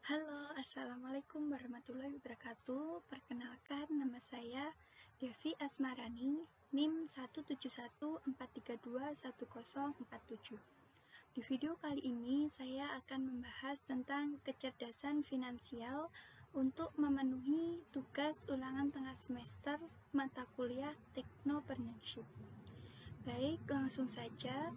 Halo, Assalamualaikum warahmatullahi wabarakatuh. Perkenalkan, nama saya Devi Asmarani, NIM 17143210047. Di video kali ini, saya akan membahas tentang kecerdasan finansial untuk memenuhi tugas ulangan tengah semester mata kuliah Technopreneurship. Baik, langsung saja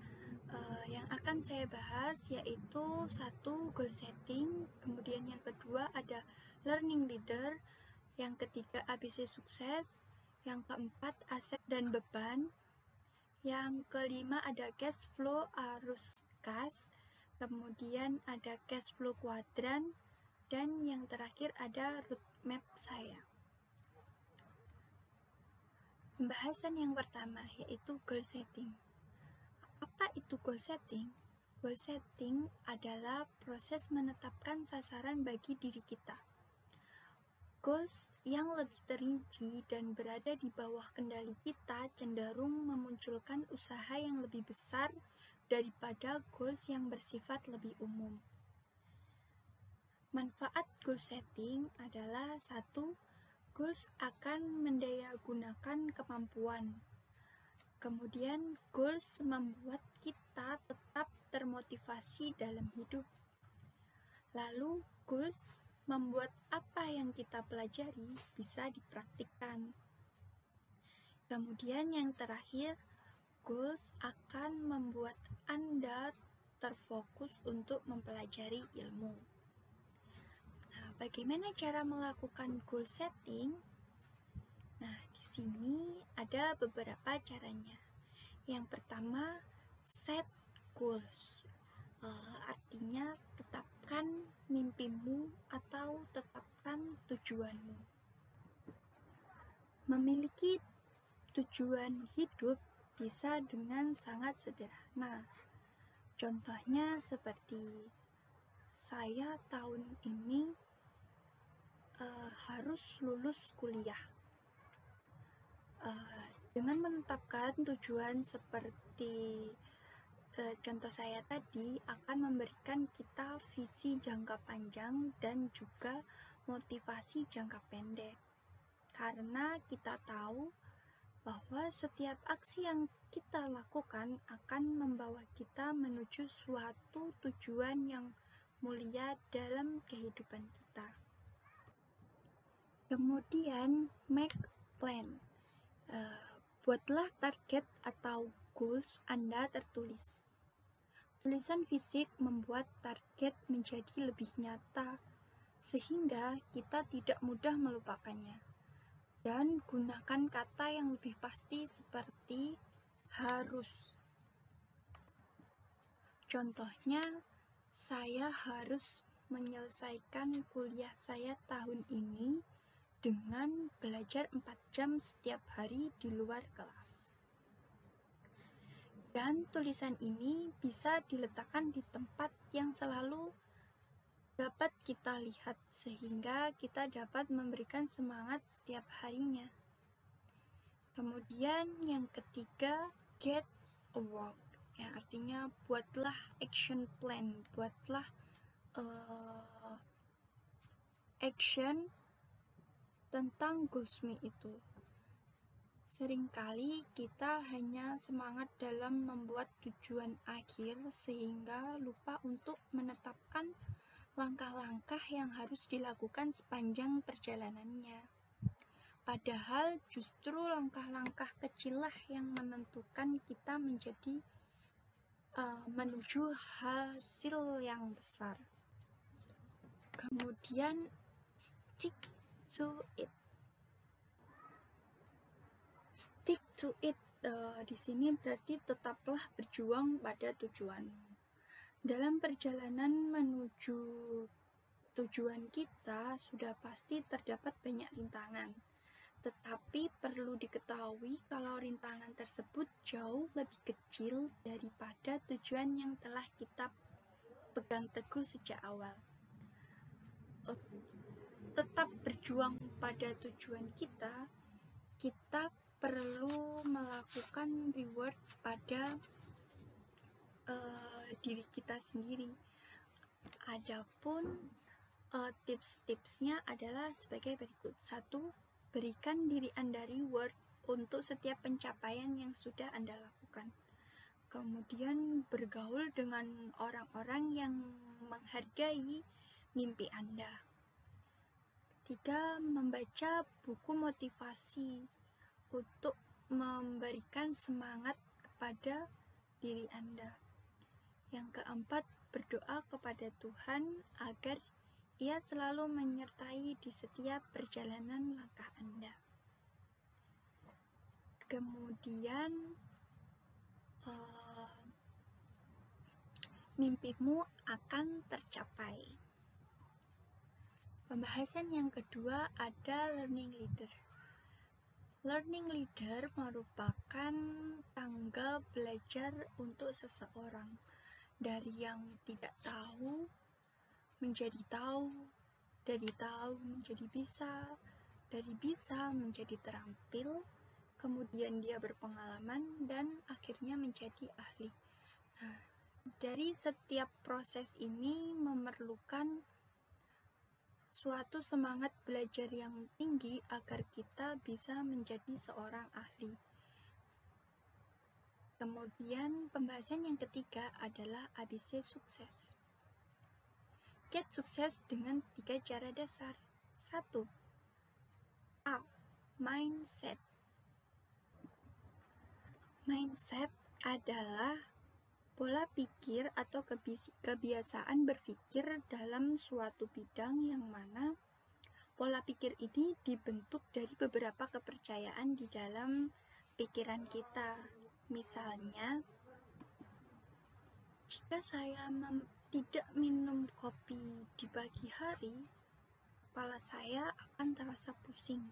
uh, yang akan saya bahas yaitu satu goal setting, kemudian yang kedua ada learning leader, yang ketiga ABC sukses, yang keempat aset dan beban, yang kelima ada cash flow arus kas, kemudian ada cash flow kuadran, dan yang terakhir ada roadmap saya. Pembahasan yang pertama yaitu goal setting. Apa itu goal setting? Goal setting adalah proses menetapkan sasaran bagi diri kita. Goals yang lebih terinci dan berada di bawah kendali kita cenderung memunculkan usaha yang lebih besar daripada goals yang bersifat lebih umum. Manfaat goal setting adalah satu, goals akan mendayagunakan kemampuan Kemudian, goals membuat kita tetap termotivasi dalam hidup. Lalu, goals membuat apa yang kita pelajari bisa dipraktikkan. Kemudian, yang terakhir, goals akan membuat Anda terfokus untuk mempelajari ilmu. Nah, bagaimana cara melakukan goal setting? Sini ada beberapa caranya. Yang pertama, set goals. Uh, artinya tetapkan mimpimu atau tetapkan tujuanmu. Memiliki tujuan hidup bisa dengan sangat sederhana. Contohnya seperti saya tahun ini uh, harus lulus kuliah Uh, dengan menetapkan tujuan seperti uh, contoh saya tadi akan memberikan kita visi jangka panjang dan juga motivasi jangka pendek. Karena kita tahu bahwa setiap aksi yang kita lakukan akan membawa kita menuju suatu tujuan yang mulia dalam kehidupan kita. Kemudian, make plan buatlah target atau goals Anda tertulis. Tulisan fisik membuat target menjadi lebih nyata, sehingga kita tidak mudah melupakannya. Dan gunakan kata yang lebih pasti seperti harus. Contohnya, saya harus menyelesaikan kuliah saya tahun ini dengan belajar 4 jam setiap hari di luar kelas. Dan tulisan ini bisa diletakkan di tempat yang selalu dapat kita lihat sehingga kita dapat memberikan semangat setiap harinya. Kemudian yang ketiga, get a work. Ya, artinya buatlah action plan, buatlah uh, action tentang Gusmi itu. Seringkali kita hanya semangat dalam membuat tujuan akhir sehingga lupa untuk menetapkan langkah-langkah yang harus dilakukan sepanjang perjalanannya. Padahal justru langkah-langkah kecillah yang menentukan kita menjadi uh, menuju hasil yang besar. Kemudian stick to it. Stick to it uh, di sini berarti tetaplah berjuang pada tujuan. Dalam perjalanan menuju tujuan kita sudah pasti terdapat banyak rintangan. Tetapi perlu diketahui kalau rintangan tersebut jauh lebih kecil daripada tujuan yang telah kita pegang teguh sejak awal. Uh, tetap berjuang pada tujuan kita, kita perlu melakukan reward pada uh, diri kita sendiri. Adapun uh, tips-tipsnya adalah sebagai berikut. Satu, berikan diri Anda reward untuk setiap pencapaian yang sudah Anda lakukan. Kemudian bergaul dengan orang-orang yang menghargai mimpi Anda. Tiga, membaca buku motivasi untuk memberikan semangat kepada diri Anda. Yang keempat, berdoa kepada Tuhan agar ia selalu menyertai di setiap perjalanan langkah Anda. Kemudian, uh, mimpimu akan tercapai. Pembahasan yang kedua ada learning leader. Learning leader merupakan tangga belajar untuk seseorang dari yang tidak tahu menjadi tahu, dari tahu menjadi bisa, dari bisa menjadi terampil, kemudian dia berpengalaman dan akhirnya menjadi ahli. Nah, dari setiap proses ini memerlukan suatu semangat belajar yang tinggi agar kita bisa menjadi seorang ahli. Kemudian pembahasan yang ketiga adalah ABC sukses. Get sukses dengan tiga cara dasar. Satu, A. Mindset. Mindset adalah pola pikir atau kebiasaan berpikir dalam suatu bidang yang mana pola pikir ini dibentuk dari beberapa kepercayaan di dalam pikiran kita. Misalnya, jika saya tidak minum kopi di pagi hari, kepala saya akan terasa pusing.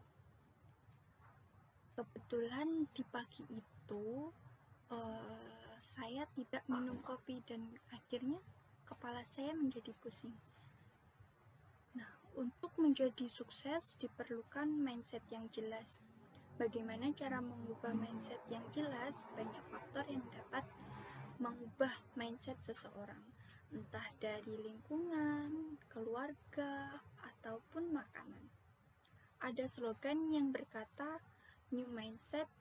Kebetulan di pagi itu uh, saya tidak minum kopi dan akhirnya kepala saya menjadi pusing. Nah, untuk menjadi sukses diperlukan mindset yang jelas. Bagaimana cara mengubah mindset yang jelas? Banyak faktor yang dapat mengubah mindset seseorang entah dari lingkungan, keluarga, ataupun makanan. Ada slogan yang berkata new mindset,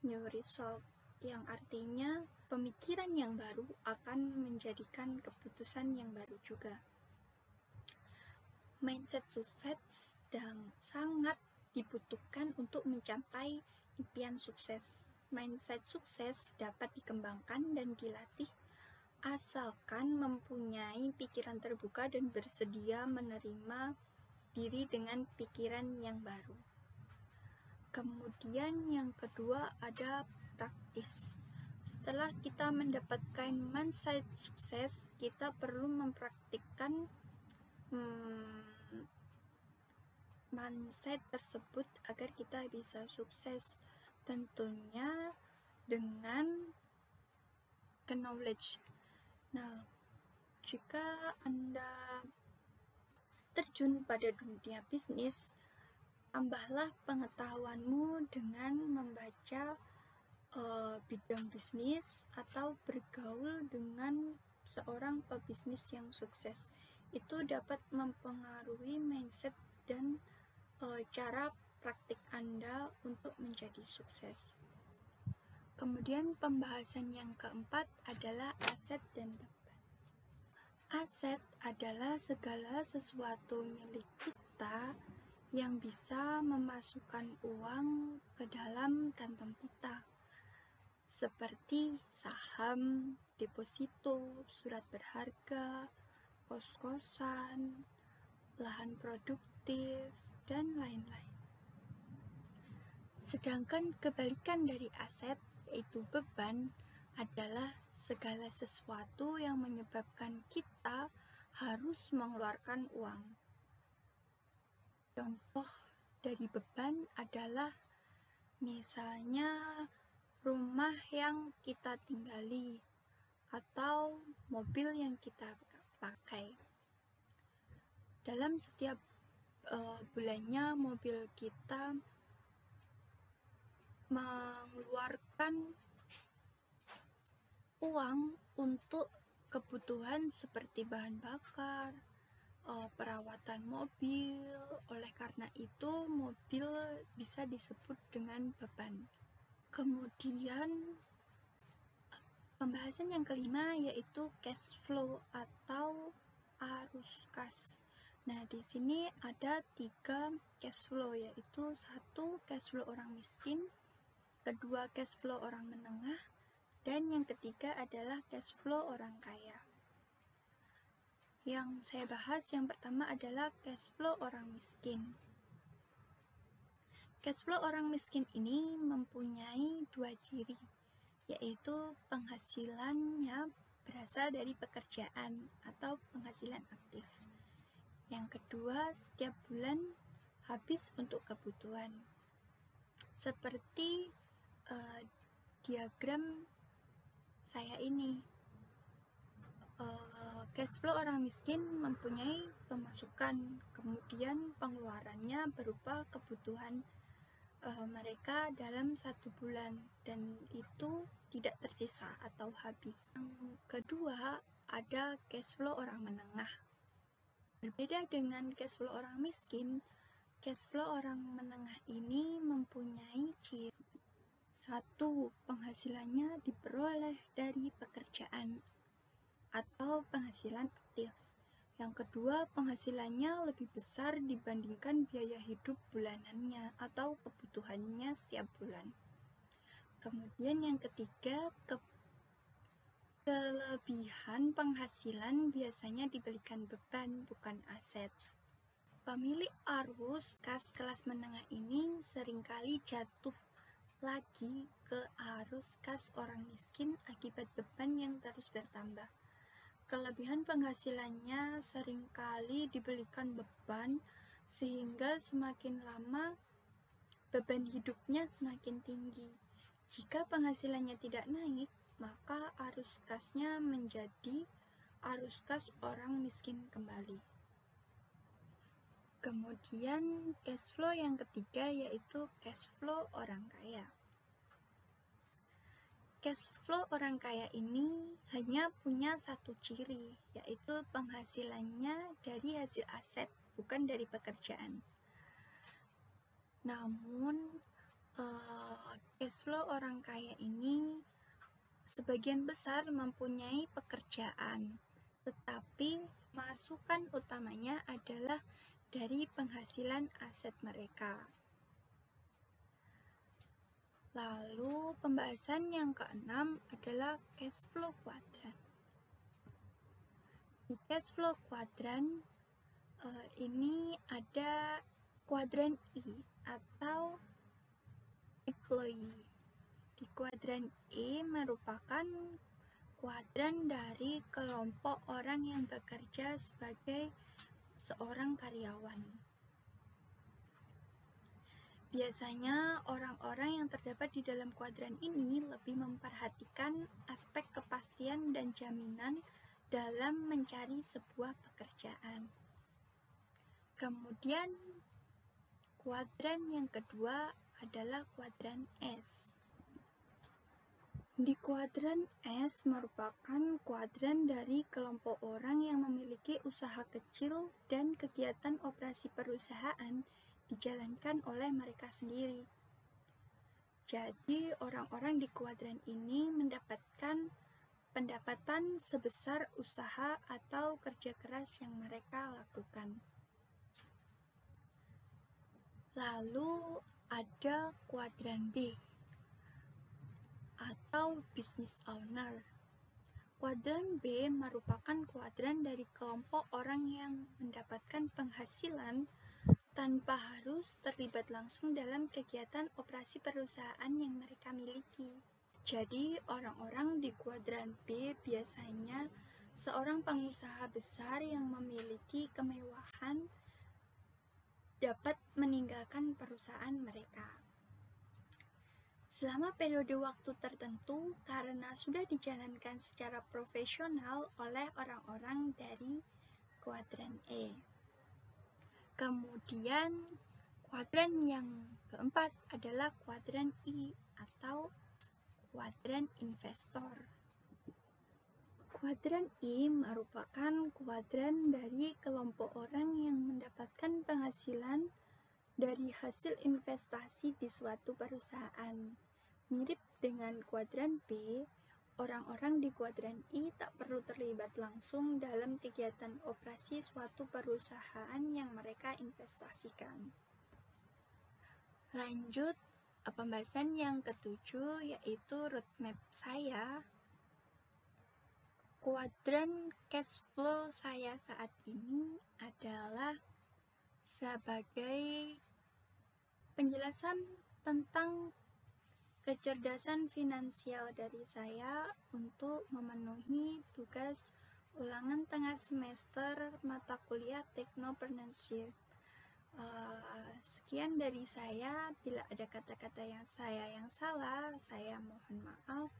new result, yang artinya pemikiran yang baru akan menjadikan keputusan yang baru juga. Mindset sukses dan sangat dibutuhkan untuk mencapai impian sukses. Mindset sukses dapat dikembangkan dan dilatih asalkan mempunyai pikiran terbuka dan bersedia menerima diri dengan pikiran yang baru. Kemudian yang kedua ada praktis. Setelah kita mendapatkan mindset sukses, kita perlu mempraktikkan hmm, mindset tersebut agar kita bisa sukses. Tentunya dengan knowledge Nah, jika Anda terjun pada dunia bisnis, tambahlah pengetahuanmu dengan membaca uh, bidang bisnis atau bergaul dengan seorang pebisnis yang sukses. Itu dapat mempengaruhi mindset dan uh, cara praktik Anda untuk menjadi sukses. Kemudian pembahasan yang keempat adalah aset dan beban. Aset adalah segala sesuatu milik kita yang bisa memasukkan uang ke dalam kantong kita. Seperti saham, deposito, surat berharga, kos-kosan, lahan produktif, dan lain-lain. Sedangkan kebalikan dari aset yaitu beban, adalah segala sesuatu yang menyebabkan kita harus mengeluarkan uang. Contoh dari beban adalah misalnya rumah yang kita tinggali atau mobil yang kita pakai. Dalam setiap uh, bulannya mobil kita mengeluarkan uang untuk kebutuhan seperti bahan bakar, uh, perawat mobil. Oleh karena itu, mobil bisa disebut dengan beban. Kemudian pembahasan yang kelima yaitu cash flow atau arus kas. Nah, di sini ada tiga cash flow yaitu satu cash flow orang miskin, kedua cash flow orang menengah, dan yang ketiga adalah cash flow orang kaya. Yang saya bahas yang pertama adalah cash flow orang miskin. Cash flow orang miskin ini mempunyai dua ciri, yaitu penghasilannya berasal dari pekerjaan atau penghasilan aktif. Yang kedua, setiap bulan habis untuk kebutuhan. Seperti uh, diagram saya ini. Uh, cash flow orang miskin mempunyai pemasukan, kemudian pengeluarannya berupa kebutuhan uh, mereka dalam satu bulan dan itu tidak tersisa atau habis. Yang kedua, ada cash flow orang menengah. Berbeda dengan cash flow orang miskin, cash flow orang menengah ini mempunyai ciri satu, penghasilannya diperoleh dari pekerjaan atau penghasilan aktif. Yang kedua, penghasilannya lebih besar dibandingkan biaya hidup bulanannya atau kebutuhannya setiap bulan. Kemudian yang ketiga, ke kelebihan penghasilan biasanya diberikan beban bukan aset. Pemilik arus kas kelas menengah ini sering kali jatuh lagi ke arus kas orang miskin akibat beban yang terus bertambah. Kelebihan penghasilannya sering kali dibelikan beban, sehingga semakin lama beban hidupnya semakin tinggi. Jika penghasilannya tidak naik, maka arus kasnya menjadi arus kas orang miskin kembali. Kemudian cash flow yang ketiga yaitu cash flow orang kaya. Cash flow orang kaya ini hanya punya satu ciri, yaitu penghasilannya dari hasil aset, bukan dari pekerjaan. Namun, uh, cash flow orang kaya ini sebagian besar mempunyai pekerjaan, tetapi masukan utamanya adalah dari penghasilan aset mereka. Lalu pembahasan yang keenam adalah cash flow kuadran. Di cash flow kuadran uh, ini ada kuadran I atau employee. Di kuadran E merupakan kuadran dari kelompok orang yang bekerja sebagai seorang karyawan. Biasanya, orang-orang yang terdapat di dalam kuadran ini lebih memperhatikan aspek kepastian dan jaminan dalam mencari sebuah pekerjaan. Kemudian, kuadran yang kedua adalah kuadran S. Di kuadran S merupakan kuadran dari kelompok orang yang memiliki usaha kecil dan kegiatan operasi perusahaan dijalankan oleh mereka sendiri. Jadi, orang-orang di kuadran ini mendapatkan pendapatan sebesar usaha atau kerja keras yang mereka lakukan. Lalu ada kuadran B atau business owner. Kuadran B merupakan kuadran dari kelompok orang yang mendapatkan penghasilan tanpa harus terlibat langsung dalam kegiatan operasi perusahaan yang mereka miliki. Jadi, orang-orang di kuadran B biasanya seorang pengusaha besar yang memiliki kemewahan dapat meninggalkan perusahaan mereka. Selama periode waktu tertentu, karena sudah dijalankan secara profesional oleh orang-orang dari kuadran E. Kemudian kuadran yang keempat adalah kuadran I atau kuadran investor. Kuadran I merupakan kuadran dari kelompok orang yang mendapatkan penghasilan dari hasil investasi di suatu perusahaan. Mirip dengan kuadran B, orang-orang di kuadran I tak perlu terlibat langsung dalam kegiatan operasi suatu perusahaan yang mereka investasikan. Lanjut, pembahasan yang ketujuh yaitu roadmap saya Kuadran cash flow saya saat ini adalah sebagai penjelasan tentang kecerdasan finansial dari saya untuk memenuhi tugas ulangan tengah semester mata kuliah Technopreneurship. Uh, sekian dari saya. Bila ada kata-kata yang saya yang salah, saya mohon maaf.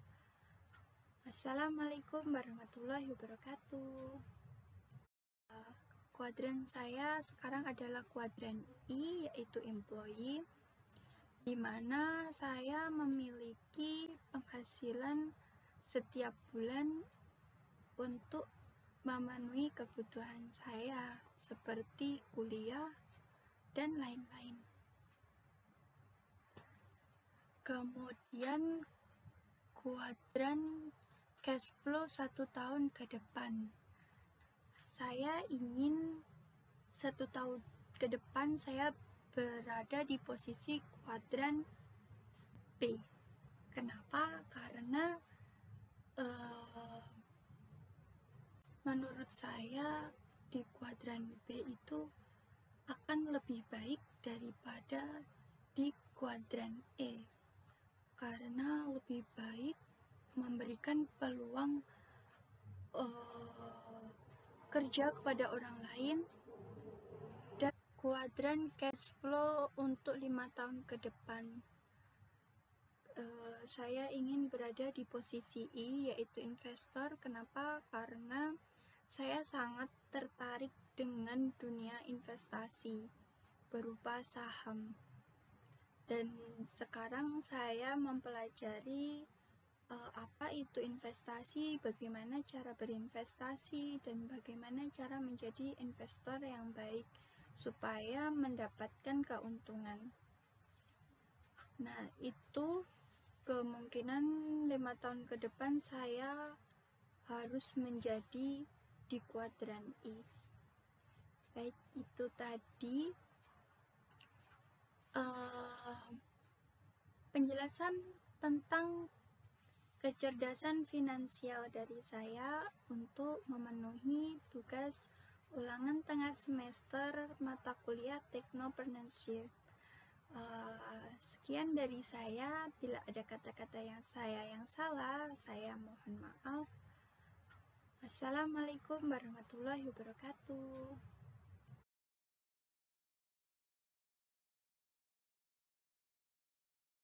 Assalamualaikum warahmatullahi wabarakatuh. Kuadran saya sekarang adalah kuadran I, yaitu employee, di mana saya memiliki penghasilan setiap bulan untuk memenuhi kebutuhan saya, seperti kuliah dan lain-lain. Kemudian kuadran cash flow satu tahun ke depan. Saya ingin satu tahun ke depan saya berada di posisi kuadran B. Kenapa? Karena uh, menurut saya di kuadran B itu akan lebih baik daripada di kuadran E karena lebih baik memberikan peluang uh, kerja kepada orang lain kuadran cash flow untuk lima tahun ke depan. Uh, saya ingin berada di posisi I yaitu investor. Kenapa? Karena saya sangat tertarik dengan dunia investasi berupa saham. Dan sekarang saya mempelajari uh, apa itu investasi, bagaimana cara berinvestasi, dan bagaimana cara menjadi investor yang baik supaya mendapatkan keuntungan. Nah, itu kemungkinan lima tahun ke depan saya harus menjadi di kuadran I. Baik, itu tadi uh, penjelasan tentang kecerdasan finansial dari saya untuk memenuhi tugas ulangan tengah semester mata kuliah Technopreneurship. Uh, sekian dari saya. Bila ada kata-kata yang saya yang salah, saya mohon maaf. Wassalamualaikum warahmatullahi wabarakatuh.